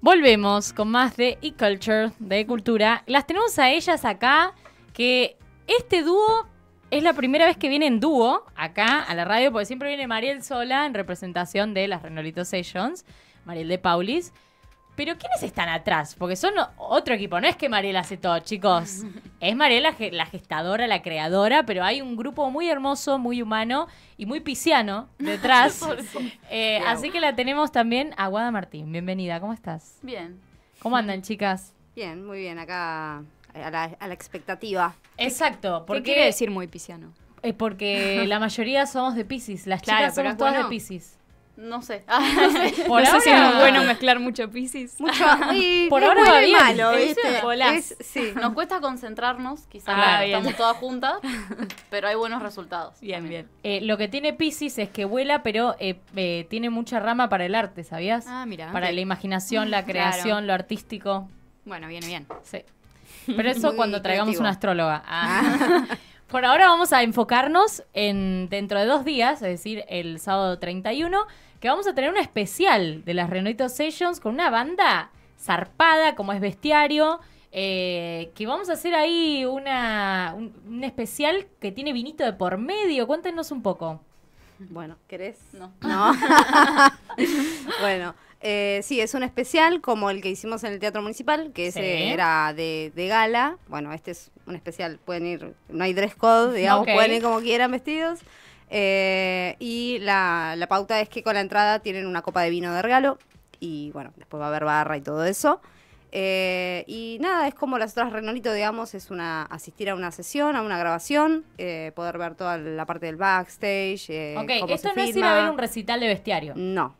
Volvemos con más de e-culture, de cultura. Las tenemos a ellas acá, que este dúo es la primera vez que viene en dúo acá a la radio, porque siempre viene Mariel sola en representación de las Renolito Sessions, Mariel de Paulis. Pero ¿quiénes están atrás? Porque son otro equipo. No es que Mariela hace todo, chicos. Es Mariela la gestadora, la creadora, pero hay un grupo muy hermoso, muy humano y muy pisciano detrás. Eh, así que la tenemos también a Guada Martín. Bienvenida, ¿cómo estás? Bien. ¿Cómo andan, chicas? Bien, muy bien. Acá a la, expectativa. Exacto. ¿Qué quiere decir muy pisciano? Es porque la mayoría somos de Piscis. Las chicas somos todas de Piscis. No sé. no sé, Por no sé si es bueno mezclar mucho Pisces. Mucho, Por ahora va bien. Malo, Es, sí. Nos cuesta concentrarnos, quizás ah, estamos todas juntas, pero hay buenos resultados. Bien, bien. Eh, lo que tiene Pisces es que vuela, pero eh, eh, tiene mucha rama para el arte, ¿sabías? Ah, mira. Para la imaginación, la creación, lo artístico. Bueno, viene bien. Sí. Pero eso cuando traigamos una astróloga. Ah. Por ahora vamos a enfocarnos en dentro de dos días, es decir, el sábado 31, que vamos a tener un especial de las Renito Sessions con una banda zarpada, como es Bestiario, eh, que vamos a hacer ahí una, un, especial que tiene vinito de por medio. Cuéntenos un poco. Bueno, ¿querés? No. No. bueno, eh, sí, es un especial como el que hicimos en el Teatro Municipal, que ese era de, gala. Bueno, este es un especial, pueden ir, no hay dress code, digamos, pueden ir como quieran vestidos. Eh, y la, pauta es que con la entrada tienen una copa de vino de regalo y bueno, después va a haber barra y todo eso. Eh, y nada, es como las otras Renolito, digamos, es una asistir a una sesión, a una grabación, poder ver toda la parte del backstage. ok, esto no es ir a ver un recital de bestiario. No,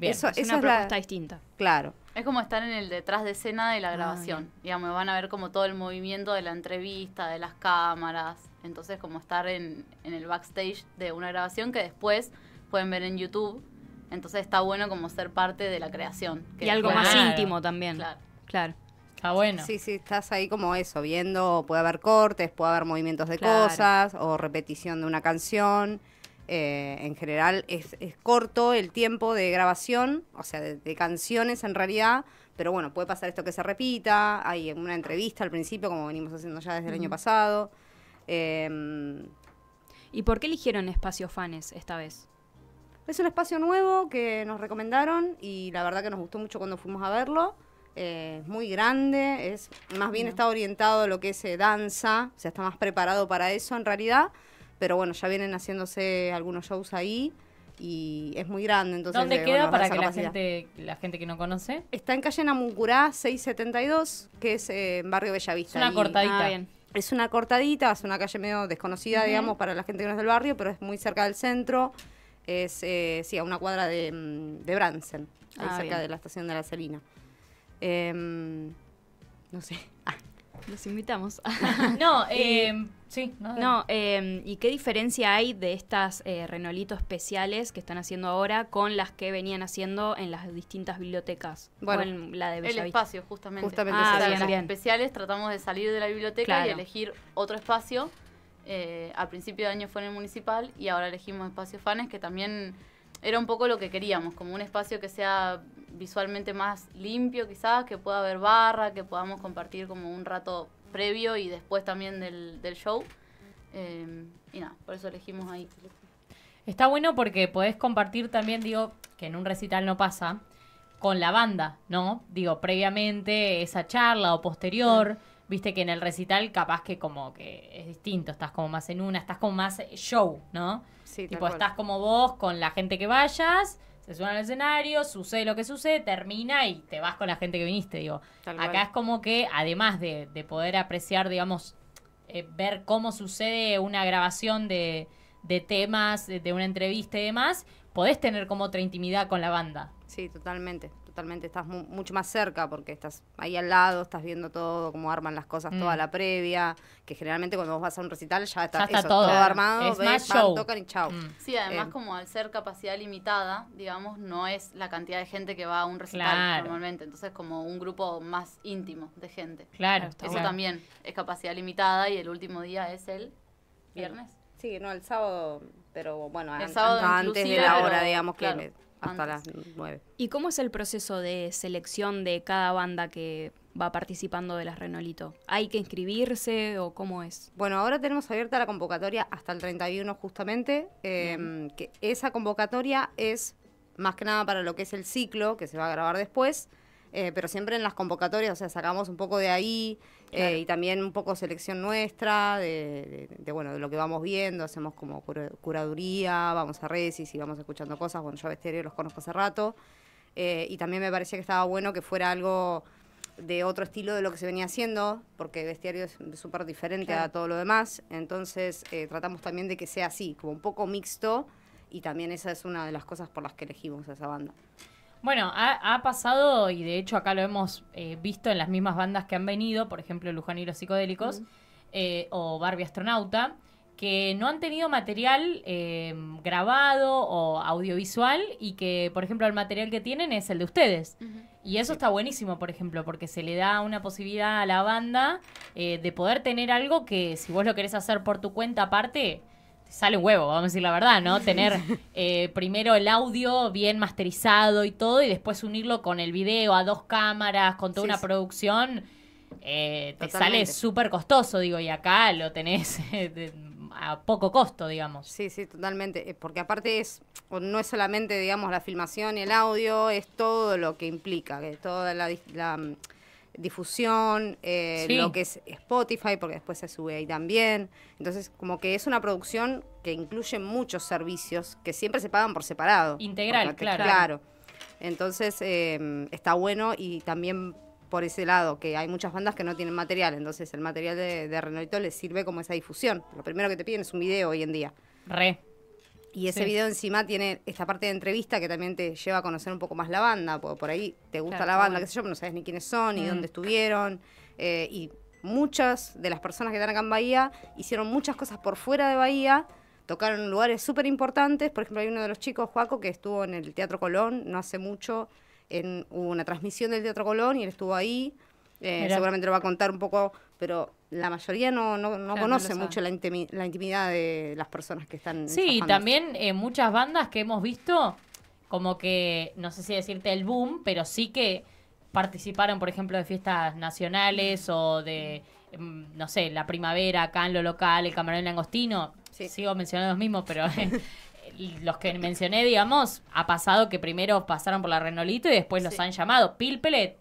eso, es una propuesta distinta. Claro. Es como estar en el detrás de escena de la ah, grabación. Digamos, van a ver como todo el movimiento de la entrevista, de las cámaras. Entonces, como estar en, el backstage de una grabación que después pueden ver en YouTube. Entonces, está bueno como ser parte de la creación. y algo más íntimo también. Claro. Claro. Está bueno. Sí, sí, estás ahí como eso, viendo, puede haber cortes, puede haber movimientos de cosas o repetición de una canción. Eh, en general es, corto el tiempo de grabación, o sea, de, canciones en realidad, pero bueno, puede pasar esto que se repita, hay una entrevista al principio, como venimos haciendo ya desde el año pasado. Em, ¿Y por qué eligieron Espacio Fanes esta vez? Es un espacio nuevo que nos recomendaron y la verdad que nos gustó mucho cuando fuimos a verlo. Eh, es muy grande, es más bien está orientado a lo que es eh, danza, o sea, está más preparado para eso en realidad pero bueno, ya vienen haciendo,se algunos shows ahí y es muy grande. Entonces, ¿Dónde queda para que la gente, la gente que no conoce? Está en calle Namuncurá 672, que es eh, en barrio Bellavista. Es una cortadita. Ah, es una cortadita, es una calle medio desconocida, digamos, para la gente que no es del barrio, pero es muy cerca del centro. Es, eh, sí, a una cuadra de, mm, de Bransen, ahí ah, cerca de la estación de la Celina. Em, no sé. Ah. Los invitamos. no, eh, sí. No, eh, ¿y qué diferencia hay de estas eh, Renolitos especiales que están haciendo ahora con las que venían haciendo en las distintas bibliotecas? Bueno, en la de El espacio, justamente. Justamente. Ah, bien, las especiales tratamos de salir de la biblioteca y elegir otro espacio. Eh, al principio de año fue en el municipal y ahora elegimos Espacio Fanes, que también era un poco lo que queríamos, como un espacio que sea visualmente más limpio quizás, que pueda haber barra, que podamos compartir como un rato previo y después también del, show. Eh, y nada, por eso elegimos ahí. Está bueno porque podés compartir también, digo, que en un recital no pasa, con la banda, ¿no? Digo, previamente esa charla o posterior, viste que en el recital capaz que como que es distinto, estás como más en una, estás como más show, ¿no? Sí, tipo, estás como vos con la gente que vayas se suena al escenario, sucede lo que sucede, termina y te vas con la gente que viniste, digo. Acá es como que, además de, poder apreciar, digamos, eh, ver cómo sucede una grabación de, de temas, de, una entrevista y demás, podés tener como otra intimidad con la banda. Sí, totalmente totalmente, estás mucho más cerca porque estás ahí al lado, estás viendo todo, cómo arman las cosas, toda mm. la previa, que generalmente cuando vos vas a un recital ya está, todo. armado, es más show. tocan y chao. Mm. Sí, además eh, como al ser capacidad limitada, digamos, no es la cantidad de gente que va a un recital normalmente, entonces como un grupo más íntimo de gente. Claro. Eso también es capacidad limitada y el último día es el viernes. Sí, no, el sábado, pero bueno, antes de la hora, digamos, que hasta las nueve. ¿Y cómo es el proceso de selección de cada banda que va participando de las Renolito? ¿Hay que inscribirse o cómo es? Bueno, ahora tenemos abierta la convocatoria hasta el 31 justamente, em, que esa convocatoria es más que nada para lo que es el ciclo, que se va a grabar después, eh, pero siempre en las convocatorias, o sea, sacamos un poco de ahí eh, y también un poco selección nuestra, de, bueno, de lo que vamos viendo, hacemos como curaduría, vamos a Resis y vamos escuchando cosas, bueno, yo a Bestiario los conozco hace rato, eh, y también me parecía que estaba bueno que fuera algo de otro estilo de lo que se venía haciendo, porque Bestiario es súper diferente a todo lo demás, entonces tratamos también de que sea así, como un poco mixto, y también esa es una de las cosas por las que elegimos a esa banda. Bueno, ha, pasado, y de hecho acá lo hemos eh, visto en las mismas bandas que han venido, por ejemplo Luján y los Psicodélicos, eh, o Barbie Astronauta, que no han tenido material eh, grabado o audiovisual y que, por ejemplo, el material que tienen es el de ustedes. Y eso está buenísimo, por ejemplo, porque se le da una posibilidad a la banda de poder tener algo que si vos lo querés hacer por tu cuenta aparte, sale un huevo, vamos a decir la verdad, ¿no? Tener eh, primero el audio bien masterizado y todo, y después unirlo con el video a dos cámaras, con toda una producción, eh, te sale súper costoso, digo, y acá lo tenés a poco costo, digamos. Sí, sí, totalmente. Eh, porque aparte es, no es solamente, digamos, la filmación y el audio, es todo lo que implica, que toda la difusión, eh, lo que es Spotify, porque después se sube ahí también. Entonces, como que es una producción que incluye muchos servicios que siempre se pagan por separado. Integral, claro. Claro. Entonces, em, está bueno y también por ese lado, que hay muchas bandas que no tienen material, entonces el material de, de Renolito les sirve como esa difusión. Lo primero que te piden es un video hoy en día. Re. Y ese video encima tiene esta parte de entrevista que también te lleva a conocer un poco más la banda, porque por ahí te gusta la banda, qué sé yo, pero no sabes ni quiénes son, ni mm. dónde estuvieron. Eh, y muchas de las personas que están acá en Bahía hicieron muchas cosas por fuera de Bahía, tocaron en lugares súper importantes. Por ejemplo, hay uno de los chicos, Juaco, que estuvo en el Teatro Colón no hace mucho, en, hubo una transmisión del Teatro Colón y él estuvo ahí. Eh, seguramente lo va a contar un poco, pero la mayoría no, no, no conoce mucho la, la, intimidad de las personas que están. Sí, también eh, muchas bandas que hemos visto, como que, no sé si decirte el boom, pero sí que participaron, por ejemplo, de fiestas nacionales o de, em, no sé, la primavera acá en lo local, el Camarón Langostino. Sigo mencionando los mismos, pero los que mencioné, digamos, ha pasado que primero pasaron por la Renolito y después los han llamado. Pilpele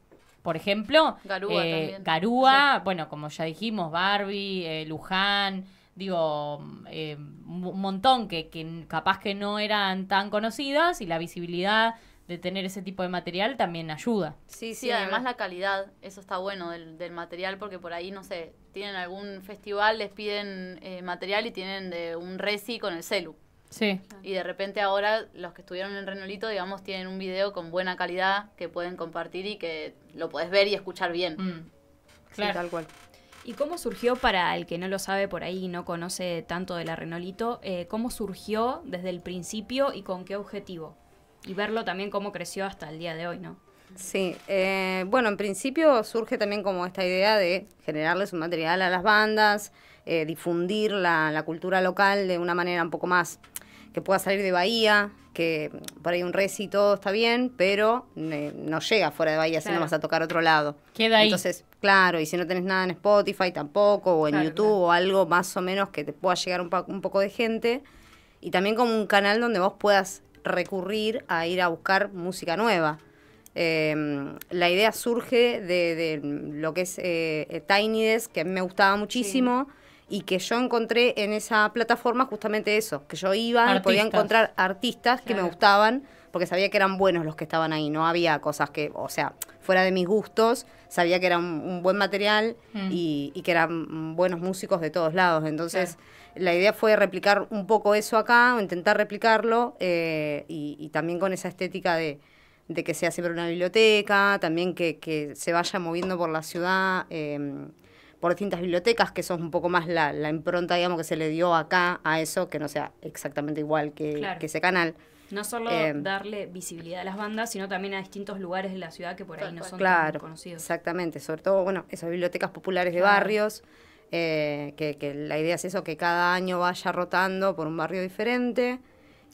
por ejemplo, Garúa, eh, Garúa bueno, como ya dijimos, Barbie, eh, Luján, digo, eh, un montón que, que capaz que no eran tan conocidas y la visibilidad de tener ese tipo de material también ayuda. Sí, sí, además la calidad, eso está bueno del, del, material porque por ahí, no sé, tienen algún festival, les piden material y tienen de un resi con el celu. Sí. Y de repente ahora los que estuvieron en Renolito, digamos, tienen un video con buena calidad que pueden compartir y que lo puedes ver y escuchar bien. Mm. Claro. tal cual. ¿Y cómo surgió, para el que no lo sabe por ahí y no conoce tanto de la Renolito, eh, cómo surgió desde el principio y con qué objetivo? Y verlo también cómo creció hasta el día de hoy, ¿no? Sí, eh, bueno, en principio surge también como esta idea de generarles un material a las bandas, eh, difundir la, la, cultura local de una manera un poco más que pueda salir de Bahía, que por ahí un reci y todo está bien, pero eh, no llega fuera de Bahía si no vas a tocar otro lado. Queda ahí. Entonces, claro, y si no tenés nada en Spotify tampoco, o en YouTube, o algo más o menos que te pueda llegar un, un poco de gente. Y también como un canal donde vos puedas recurrir a ir a buscar música nueva. Em, la idea surge de, lo que es eh, Tiny Desk, que a mí me gustaba muchísimo y que yo encontré en esa plataforma justamente eso, que yo iba y podía encontrar artistas que me gustaban porque sabía que eran buenos los que estaban ahí, no había cosas que, o sea, fuera de mis gustos, sabía que era un, buen material mm. y, que eran buenos músicos de todos lados. Entonces, la idea fue replicar un poco eso acá, o intentar replicarlo eh, y, también con esa estética de, que sea siempre una biblioteca, también que, que se vaya moviendo por la ciudad. Eh, por distintas bibliotecas, que son un poco más la, impronta, digamos, que se le dio acá a eso, que no sea exactamente igual que, ese canal. No solo eh, darle visibilidad a las bandas, sino también a distintos lugares de la ciudad que por ahí no son tan conocidos. Exactamente, sobre todo, bueno, esas bibliotecas populares de barrios. Eh, que, la idea es eso, que cada año vaya rotando por un barrio diferente.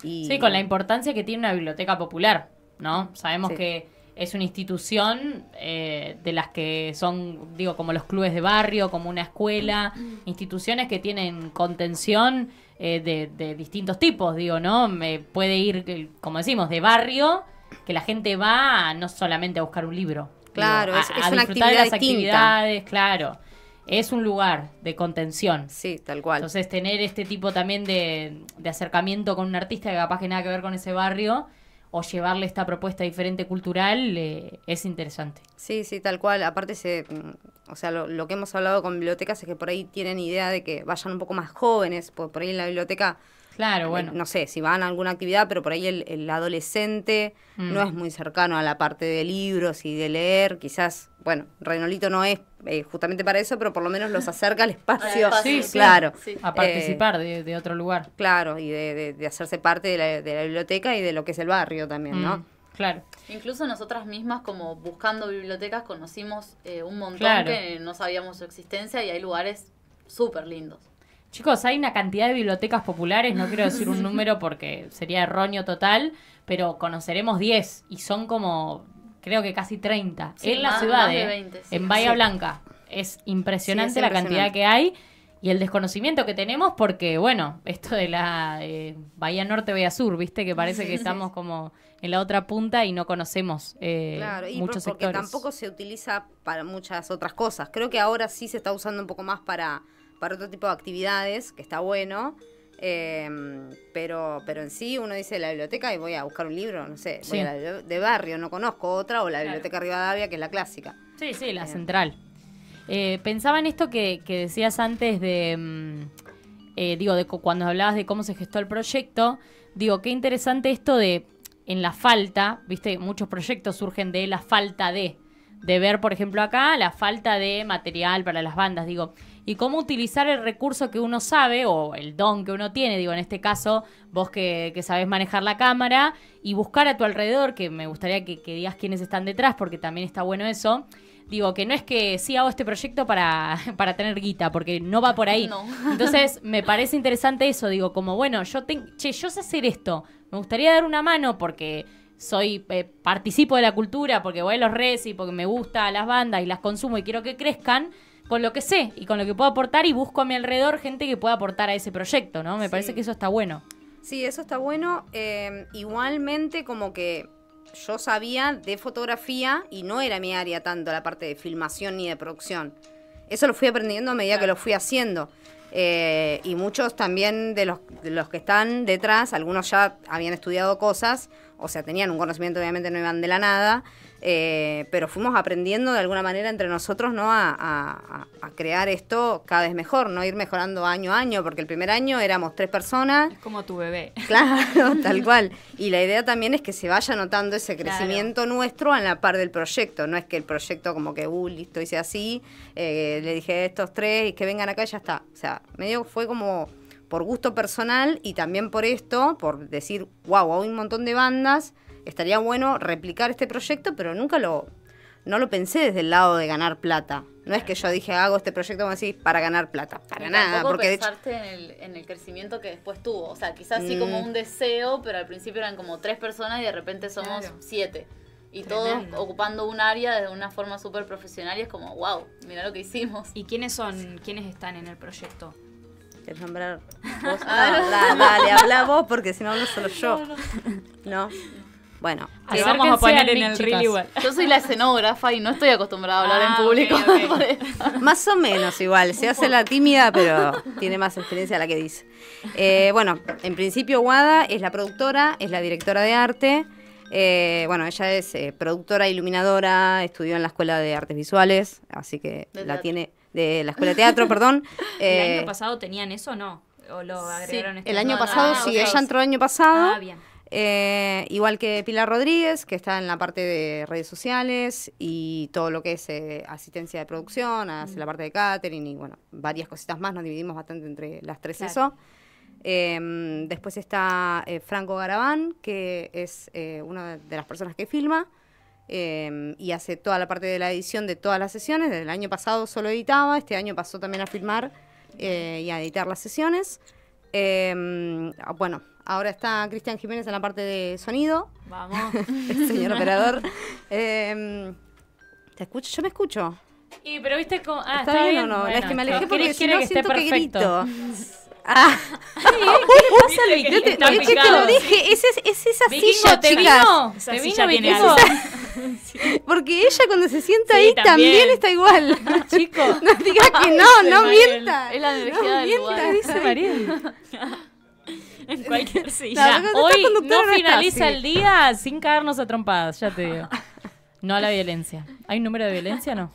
Y, sí, con la importancia que tiene una biblioteca popular, ¿no? Sabemos que es una institución eh, de las que son, digo, como los clubes de barrio, como una escuela, instituciones que tienen contención eh, de, distintos tipos, digo, ¿no? Me puede ir, como decimos, de barrio, que la gente va no solamente a buscar un libro. Claro, es, a, disfrutar de las actividades, claro. Es un lugar de contención. Sí, tal cual. Entonces, tener este tipo también de, de acercamiento con un artista que capaz que nada que ver con ese barrio, o llevarle esta propuesta diferente cultural eh, es interesante. Sí, sí, tal cual. Aparte, se, mm, o sea, lo, que hemos hablado con bibliotecas es que por ahí tienen idea de que vayan un poco más jóvenes, por, por ahí en la biblioteca Claro, bueno. No sé, si van a alguna actividad, pero por ahí el, adolescente no mm. es muy cercano a la parte de libros y de leer. Quizás, bueno, Renolito no es eh, justamente para eso, pero por lo menos los acerca al espacio. sí, claro. A participar de, otro lugar. Claro, y de, hacerse parte de la, biblioteca y de lo que es el barrio también, ¿no? Mm, claro. Incluso nosotras mismas, como buscando bibliotecas, conocimos eh, un montón que no sabíamos su existencia y hay lugares súper lindos. Chicos, hay una cantidad de bibliotecas populares, no quiero decir un número porque sería erróneo total, pero conoceremos 10 y son como, creo que casi 30 en la ciudad, ¿eh? en Bahía Blanca. Es impresionante la cantidad que hay y el desconocimiento que tenemos porque, bueno, esto de la eh, Bahía Norte, Bahía Sur, viste que parece que estamos como en la otra punta y no conocemos eh, claro, y muchos porque tampoco se utiliza para muchas otras cosas. Creo que ahora sí se está usando un poco más para para otro tipo de actividades, que está bueno. Em, pero, pero en sí uno dice la biblioteca y voy a buscar un libro, no sé, de barrio, no conozco otra, o la biblioteca Rivadavia, que es la clásica. Sí, sí, la central. Eh, pensaba en esto que, decías antes de, mm, eh, digo, de cuando hablabas de cómo se gestó el proyecto, digo, qué interesante esto de en la falta, viste, muchos proyectos surgen de la falta de, de ver, por ejemplo, acá la falta de material para las bandas, digo, y cómo utilizar el recurso que uno sabe o el don que uno tiene, digo, en este caso, vos que, que sabés manejar la cámara y buscar a tu alrededor, que me gustaría que, digas quiénes están detrás, porque también está bueno eso. Digo, que no es que sí hago este proyecto para, para tener guita, porque no va por ahí. Entonces, me parece interesante eso, digo, como, bueno, yo, che, yo sé hacer esto, me gustaría dar una mano porque soy eh, participo de la cultura, porque voy a los res y porque me gusta las bandas y las consumo y quiero que crezcan con lo que sé y con lo que puedo aportar y busco a mi alrededor gente que pueda aportar a ese proyecto, ¿no? Me parece que eso está bueno. Sí, eso está bueno. Em, igualmente como que yo sabía de fotografía y no era mi área tanto la parte de filmación ni de producción. Eso lo fui aprendiendo a medida que lo fui haciendo. Eh, y muchos también de los, de los que están detrás, algunos ya habían estudiado cosas, o sea, tenían un conocimiento, obviamente no iban de la nada, eh, pero fuimos aprendiendo de alguna manera entre nosotros ¿no? A, crear esto cada vez mejor, no ir mejorando año a año, porque el primer año éramos tres personas. Es como tu bebé. Claro, tal cual. Y la idea también es que se vaya notando ese crecimiento nuestro en la par del proyecto, no es que el proyecto como que, uh, listo, hice así, eh, le dije a estos tres y que vengan acá y ya está. O sea, medio fue como por gusto personal y también por esto, por decir, wow, hay un montón de bandas estaría bueno replicar este proyecto, pero nunca lo, no lo pensé desde el lado de ganar plata. No es que yo dije, hago este proyecto así para ganar plata, para nada. Porque pensarte en, el, en el crecimiento que después tuvo. O sea, quizás sí como mm. un deseo, pero al principio eran como tres personas y de repente somos siete. Y todos ocupando un área de una forma súper profesional y es como, wow, mira lo que hicimos. ¿Y quiénes son, quiénes están en el proyecto? ¿Quieres nombrar vos? Ah, dale, habla vos porque si no hablo solo yo. ¿No? Bueno, que vamos a poner en el reel igual. Yo soy la escenógrafa y no estoy acostumbrada a hablar en ah, público. más o menos igual, se hace la tímida, pero tiene más experiencia la que dice. Eh, bueno, en principio Wada es la productora, es la directora de arte. Eh, bueno, ella es eh, productora, iluminadora, estudió en la Escuela de Artes Visuales, así que la tiene de la Escuela de Teatro, perdón. ¿El año pasado tenían eso o no? ¿O lo agregaron este El año pasado, sí, ella entró el año pasado. Ah, bien. Eh, igual que Pilar Rodríguez, que está en la parte de redes sociales y todo lo que es eh, asistencia de producción, hace la parte de catering y bueno, varias cositas más, nos dividimos bastante entre las tres eso. Em, después está eh, Franco Garabán, que es una de las personas que filma. Em, y hace toda la parte de la edición de todas las sesiones. Desde el año pasado solo editaba, este año pasó también a filmar eh, y a editar las sesiones. Em, bueno, ahora está Cristian Jiménez en la parte de sonido. Vamos. el señor operador. Em, ¿Te escucho? Yo me escucho. Y pero viste cómo. Ah, ¿Está, bien, o no? es que me alejé porque si no siento que grito. Ah. ¿Qué le pasa Vicky? Te, te, te lo dije, es, es esa silla, te chicas. Vino, esa silla tiene algo. Porque ella cuando se sienta ahí también. está igual. Chico. No diga que no, no mienta. Es la energía no del mienta, dice en cualquier silla. No, hoy no finaliza el día sin caernos a trompadas, ya te digo. No a la violencia. ¿Hay un número de violencia? No.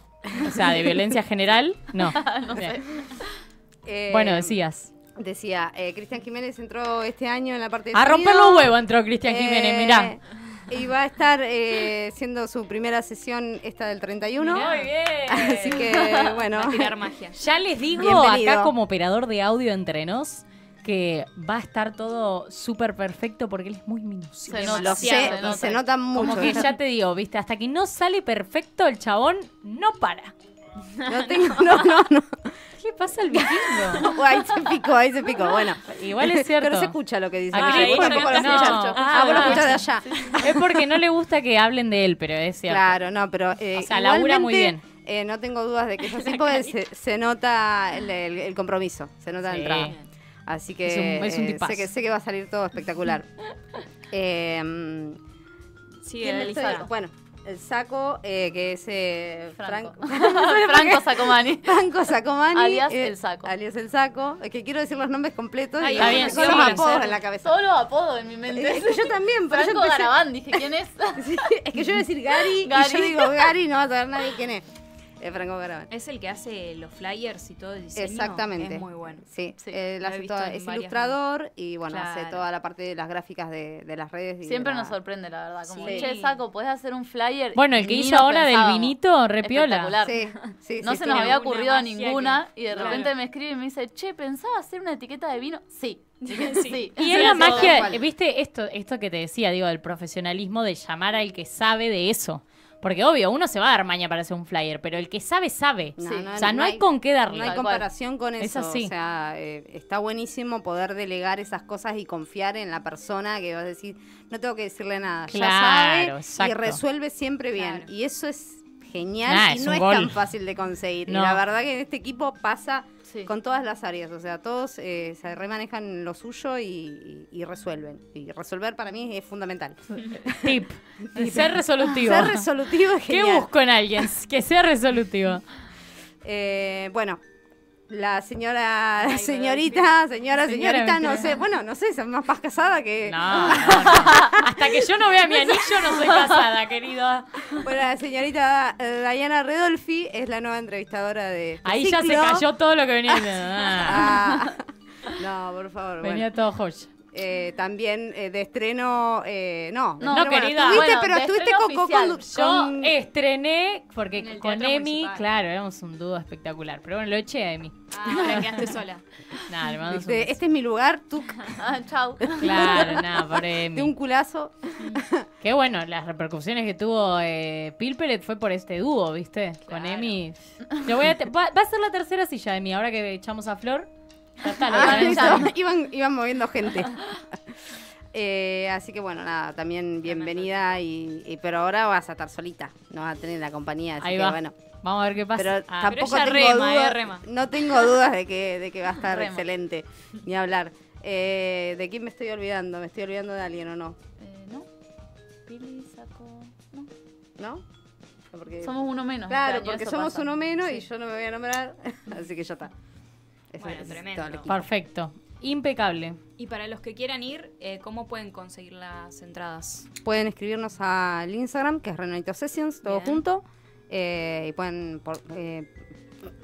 O sea, de violencia general, no. no sé. Eh, bueno, decías. Decía, eh, Cristian Jiménez entró este año en la parte de A romper los huevos entró Cristian Jiménez, Eh, mirá. Y va a estar eh, siendo su primera sesión esta del 31. Muy bien. Así que, bueno. Va a tirar magia. Ya les digo Bienvenido. acá como operador de audio entre nos que va a estar todo súper perfecto porque él es muy minucioso. Se nota. Lo sé, Se y nota. se nota mucho. Como que ya te digo, viste, hasta que no sale perfecto el chabón, no para. No tengo, no, no, no. ¿Qué pasa al vikingo? Ahí se picó, ahí se picó. Bueno. Igual es cierto. Pero se escucha lo que dice. Ah, lo no. escucho. Ah, Ah, vos lo ah, escuchás de allá. Es porque no le gusta que hablen de él, pero es cierto. Claro, no, pero. Eh, O sea, labura muy bien. eh, no tengo dudas de que es así porque se, se nota el, el- el compromiso, se nota Sí. entrada. Así que, Es un- es un eh, sé que sé que va a salir todo espectacular. Eh, Sigue ¿quién la estoy? lista. Bueno, el saco, eh, que es eh, Franco. Franco. Franco Sacomani. Franco Sacomani. Alias eh, El Saco. Alias el saco. Es que quiero decir los nombres completos Ah, y bien, con sí, los apodos en la cabeza. Solo apodo en mi mente. Es que yo también, pero yo Franco empecé- Garabán, dije, ¿quién es? Sí, es que yo voy a decir Gary, Gary. y yo digo Gary, no va a saber nadie quién es. Es Franco Garabán. Es el que hace los flyers y todo el diseño. Exactamente. Es muy bueno. Sí, Sí, él lo he hace visto toda- en es ilustrador y bueno, hace toda la parte de las gráficas de, de las redes. y Siempre la- nos sorprende, la verdad. Como, Sí. che, Saco, ¿podés hacer un flyer? Bueno, el que hizo ahora del vinito, repiola. Sí, sí, No sí, se sí. nos había ocurrido a ninguna que- y de Claro. repente me escribe y me dice, che, ¿pensaba hacer una etiqueta de vino? Sí. Sí. sí. Y Sí, es la magia, viste, esto, esto que te decía, digo, del profesionalismo de llamar al que sabe de eso. Porque obvio, uno se va a dar maña para hacer un flyer, pero el que sabe, sabe. No, Sí. no, o sea, no, no hay, hay- con qué darle. No hay comparación con Es eso. así. O sea, eh, está buenísimo poder delegar esas cosas y confiar en la persona que vas a decir, no tengo que decirle nada. Claro, ya sabe y exacto. resuelve siempre bien. Claro. Y eso es genial Nah, y es no es gol. tan fácil de conseguir. No. Y la verdad que en este equipo pasa Sí. con todas las áreas. O sea, todos eh, se remanejan lo suyo y, y- y resuelven. Y resolver para mí es fundamental. Tip. Ser resolutivo. Ser resolutivo es ¿Qué genial. busco en alguien? Que sea resolutivo. Eh, bueno, la señora, Ay, señorita, señora, Señora, señorita, no sé, bueno, no sé, es más más casada que... No, no, no. Hasta que yo no vea mi anillo, no soy casada, querido. Bueno, la señorita eh, Diana Redolfi es la nueva entrevistadora de este Ahí ya se cayó todo lo que venía. Ah, Ah, no, por favor. venía bueno. todo joya. Eh, también eh, de estreno, eh, no. No, No, bueno, querida. estuviste, Bueno, pero de estuviste con, con, con- Yo con- estrené, porque con Emi, Municipal. claro, éramos un dúo espectacular. Pero bueno, lo eché a Emi. Ah, ahora quedaste sola. Nada, le este es mi lugar, tú Ah, chau. Claro, nada, por de un Emi. culazo. Qué bueno, las repercusiones que tuvo eh, Pilperet fue por este dúo, ¿viste? Con Claro. Emi. Yo voy a va, va a ser la tercera silla de Emi, ahora que echamos a Flor. Ya está, Ah, echar. iban, iban moviendo gente. Eh, así que bueno, nada, también bienvenida y, y- pero ahora vas a estar solita, no vas a tener la compañía, así Ahí que va. bueno. Vamos a ver qué pasa. Pero Ah, tampoco ella tengo rema, ella dudas, rema. no tengo dudas de que, de que va a estar Rema. excelente, ni hablar. Eh, ¿De quién me estoy olvidando? ¿Me estoy olvidando de alguien o no? Eh, ¿No? Pili, Saco... No. ¿No? Porque, Somos uno menos. claro, este porque eso somos pasa. uno menos y Sí. yo no me voy a nombrar, así que ya está. Bueno, es tremendo. Perfecto. Impecable. Y para los que quieran ir, eh, ¿cómo pueden conseguir las entradas? Pueden escribirnos al Instagram, que es Renanito Sessions, todo Bien. junto. eh, y pueden por- eh,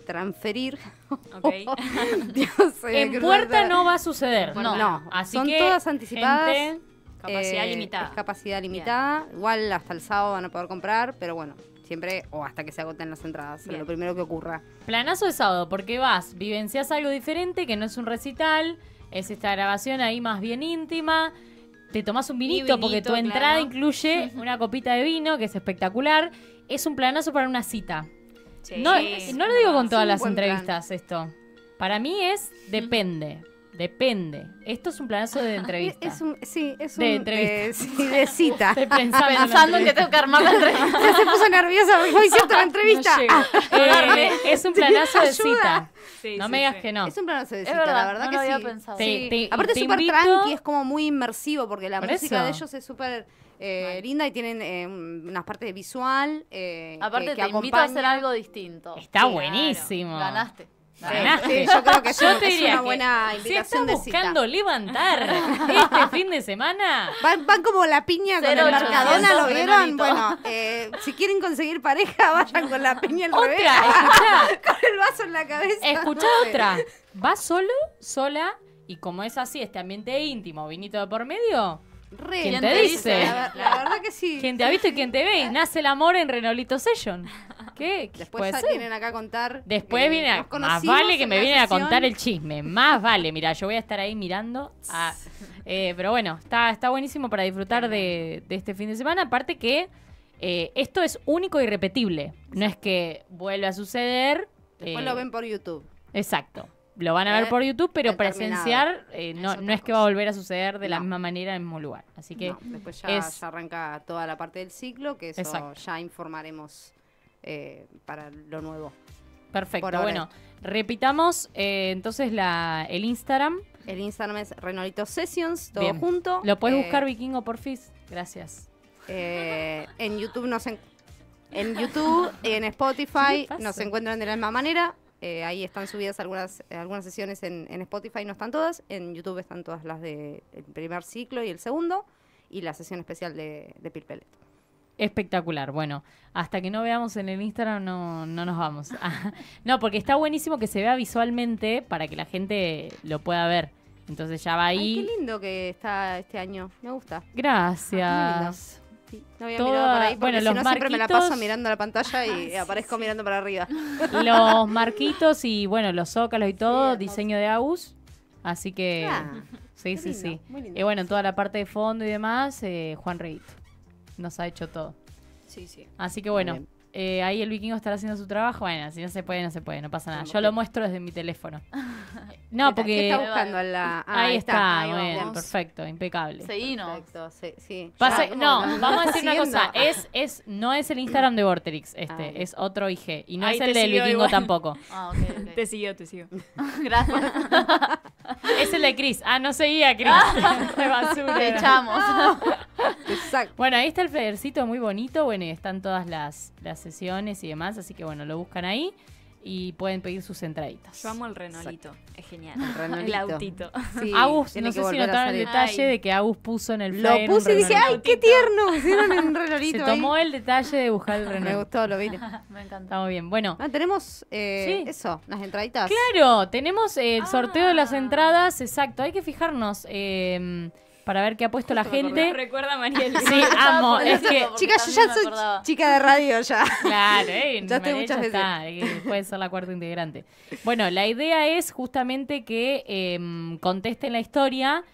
transferir. Ok. Dios, eh, En puerta no va a suceder. No, No. Así son que, todas anticipadas. gente, Capacidad Eh, limitada. Es capacidad limitada. Igual hasta el sábado van a poder comprar, pero bueno, siempre o hasta que se agoten las entradas, Bien. lo primero que ocurra. Planazo de sábado, porque vas, vivencias algo diferente, que no es un recital, es esta grabación ahí más bien íntima. te tomas un vinito, porque tu entrada incluye una copita de vino, que es espectacular. Es un planazo para una cita. no, no lo digo con todas las entrevistas esto. Para mí es depende. Depende. Esto es un planazo de entrevista. Es un, sí, es un de entrevista. sí, de cita. Estoy pensando, en que tengo que armar la entrevista. Ya se puso nerviosa porque hoy siento la entrevista. eh, es un planazo de cita. no me digas que no. Es un planazo de cita, la verdad no que lo sí. había pensado. Aparte es súper tranqui, es como muy inmersivo porque la música de ellos es súper eh, linda y tienen eh, unas partes visual. Eh, Aparte que, te invito a hacer algo distinto. Está buenísimo. Ganaste. Sí, yo creo que yo te diría una buena invitación si estás buscando levantar este fin de semana. Van, como la piña con el Mercadona, ¿lo vieron? Bueno, eh, si quieren conseguir pareja, vayan con la piña al otra, revés. con el vaso en la cabeza. Escucha otra. ¿Vas solo, sola? Y como es así, este ambiente íntimo, vinito de por medio, ¿Quién, te, dice? La, verdad que sí. ¿Quién te ha visto y quién te ve? Nace el amor en Renolito Session. ¿Qué? Después vienen acá a contar. Después vienen a, más vale que me vienen a contar el chisme. Más vale. Mira, yo voy a estar ahí mirando. Eh, pero bueno, está, está buenísimo para disfrutar de, este fin de semana. Aparte que eh, esto es único y repetible. No es que vuelva a suceder. Después lo eh, ven por YouTube. Exacto. Lo van a ver por YouTube, pero presenciar no, no es que va a volver a suceder de la misma manera en el mismo lugar. Así que después ya, arranca toda la parte del ciclo, que eso ya informaremos eh, para lo nuevo. Perfecto. Bueno, repitamos eh, entonces la, el Instagram. El Instagram es Renolito Sessions, todo junto. Lo puedes buscar eh, Vikingo Porfis. Gracias. en YouTube nos en, en YouTube, en Spotify nos encuentran de la misma manera. ahí están subidas algunas, algunas sesiones en, Spotify, no están todas. En YouTube están todas las del primer ciclo y el segundo. Y la sesión especial de, de Pilpelet. Espectacular. Bueno, hasta que no veamos en el Instagram no, no nos vamos. no, porque está buenísimo que se vea visualmente para que la gente lo pueda ver. Entonces ya va ahí. qué lindo que está este año. Me gusta. Gracias. no había mirado por ahí bueno, los siempre me la paso mirando la pantalla y aparezco mirando para arriba. Los marquitos y bueno, los zócalos y todo, diseño de Agus. Así que ah, sí, sí, sí. Y bueno, toda la parte de fondo y demás, eh, Juan Reito nos ha hecho todo. Sí, sí. Así que bueno, eh, ahí el vikingo estará haciendo su trabajo. Bueno, si no se puede, no se puede, no pasa nada. Yo lo muestro desde mi teléfono. No, porque. ¿Qué está buscando la.? Ah, ahí, está, perfecto, impecable. Seguinos. Perfecto, sí. no, vamos a decir una cosa. Es, es, no es el Instagram de Vorterix, este, ah, es otro IG. Y no es el del vikingo tampoco. Ah, ok, Te siguió, te siguió. Gracias. es el de Chris. Ah, no seguía Chris. de basura. Te echamos. Exacto. Bueno, ahí está el fledercito muy bonito. Bueno, y están todas las, las sesiones y demás. Así que bueno, lo buscan ahí y pueden pedir sus entraditas. Yo amo el Renolito, es genial. El, autito. Sí, Agus, no sé si notaron el detalle de que Agus puso en el flyer Lo puse y dije, ¡ay, qué tierno! Hicieron en Renolito. Se tomó el detalle de buscar el Renolito. Me gustó, lo vi. Me encanta. muy bien. Bueno. Ah, tenemos eh, eso, las entraditas. Claro, tenemos el sorteo de las ah. entradas, exacto. Hay que fijarnos. Eh, para ver qué ha puesto la gente. Recuerda Mariel. Sí, amo. Es que, chicas, yo ya soy chica de radio ya. Claro, eh, ya estoy muchas veces. Está, puede ser la cuarta integrante. Bueno, la idea es justamente que eh, contesten la historia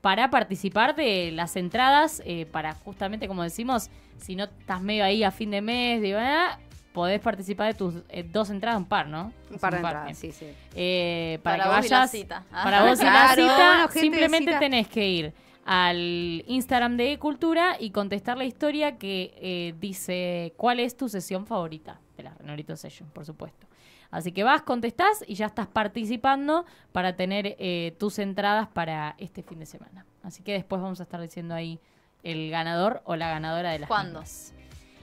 para participar de las entradas, eh, para justamente, como decimos, si no estás medio ahí a fin de mes, digo, ah, podés participar de tus eh, dos entradas, un par, ¿no? Un par de entradas, sí, sí. Eh, para, que vayas. La cita. Para vos y la cita, simplemente tenés que ir al Instagram de Cultura y contestar la historia que eh, dice cuál es tu sesión favorita de la Renolito Session, por supuesto. Así que vas, contestás y ya estás participando para tener eh, tus entradas para este fin de semana. Así que después vamos a estar diciendo ahí el ganador o la ganadora de las ¿Cuándo?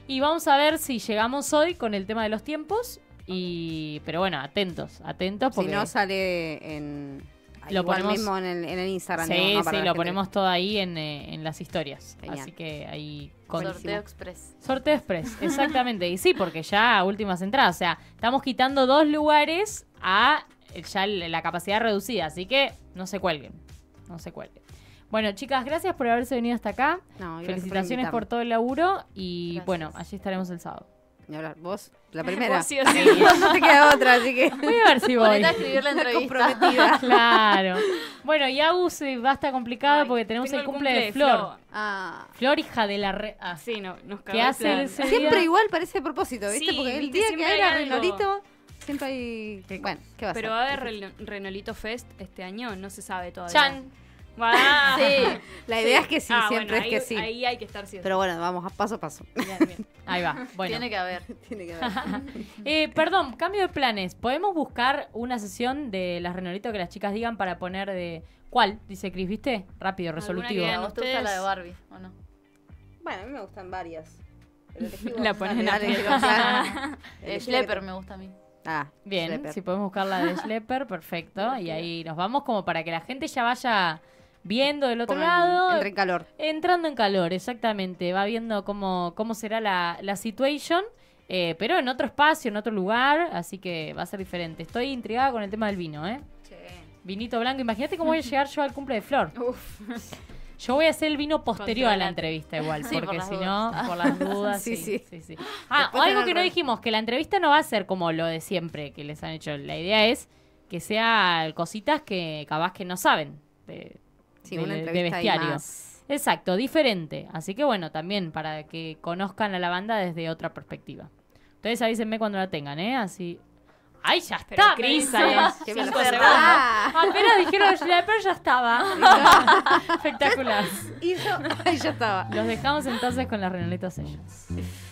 Y vamos a ver si llegamos hoy con el tema de los tiempos. Y, pero bueno, atentos, atentos porque... Si no sale en lo ponemos mismo en el, Instagram. Sí, sí, lo ponemos todo ahí en, eh, las historias. Así que ahí... Sorteo Express. Sorteo Express, exactamente. y sí, porque ya últimas entradas. O sea, estamos quitando dos lugares a ya la capacidad reducida. Así que no se cuelguen. No se cuelguen. Bueno, chicas, gracias por haberse venido hasta acá. Felicitaciones por, todo el laburo. Y bueno, allí estaremos el sábado. Ni hablar. Vos, la primera. Vos sí o sí. no te queda otra, así que. Voy a ver si voy. Ponete a escribir la entrevista. comprometida. Claro. Bueno, y Agus va a estar complicado Ay, porque tenemos el cumple, de Flor. Ah. Flor, hija de la re... ah, Sí, no, nos ¿Qué cagó el hace ese Siempre igual parece a propósito, ¿viste? Sí, Porque el día que algo. Renolito, siempre hay. Bueno, ¿qué va a Pero va a haber Reno- Renolito Fest este año, no se sabe todavía. Chan. Ah, Sí. La idea es que sí, Ah, siempre bueno, es que sí. Ahí hay que estar siempre. Pero bueno, vamos a paso a paso. Bien, bien. Ahí va. Bueno. Tiene que haber. Tiene que ver. Eh, perdón, cambio de planes. ¿Podemos buscar una sesión de las Renolitos que las chicas digan para poner de... ¿Cuál? Dice Cris, ¿viste? Rápido, resolutivo. que- ¿A vos te gusta la de Barbie o no? Bueno, a mí me gustan varias. Pero. La ponen a Elegí Schlepper me gusta a mí. Ah, Bien, Schlepper. si podemos buscar la de Schlepper, perfecto. y ahí nos vamos como para que la gente ya vaya viendo del otro Pongan- lado. Entra en calor. Entrando en calor, exactamente. Va viendo cómo, cómo será la, la situation. eh, pero en otro espacio, en otro lugar. Así que va a ser diferente. Estoy intrigada con el tema del vino, ¿eh? Vinito blanco. Imagínate cómo voy a llegar yo al cumple de Flor. Uf. Yo voy a hacer el vino posterior a la entrevista igual, Sí, por porque si no, por las dudas. Sí, sí, sí. sí, sí. Ah, Después algo que no dijimos, que la entrevista no va a ser como lo de siempre que les han hecho. La idea es que sea cositas que capaz que no saben. de- Sí, de- una de más. Exacto, diferente. Así que bueno, también para que conozcan a la banda desde otra perspectiva. Ustedes avísenme cuando la tengan, ¿eh? Así. ¡Ay, ya Pero está! Cris, Que me. Ah, Apenas dijeron Schlepper, ya estaba. Espectacular. y yo, ahí ya estaba. Los dejamos entonces con las renolitas ellos.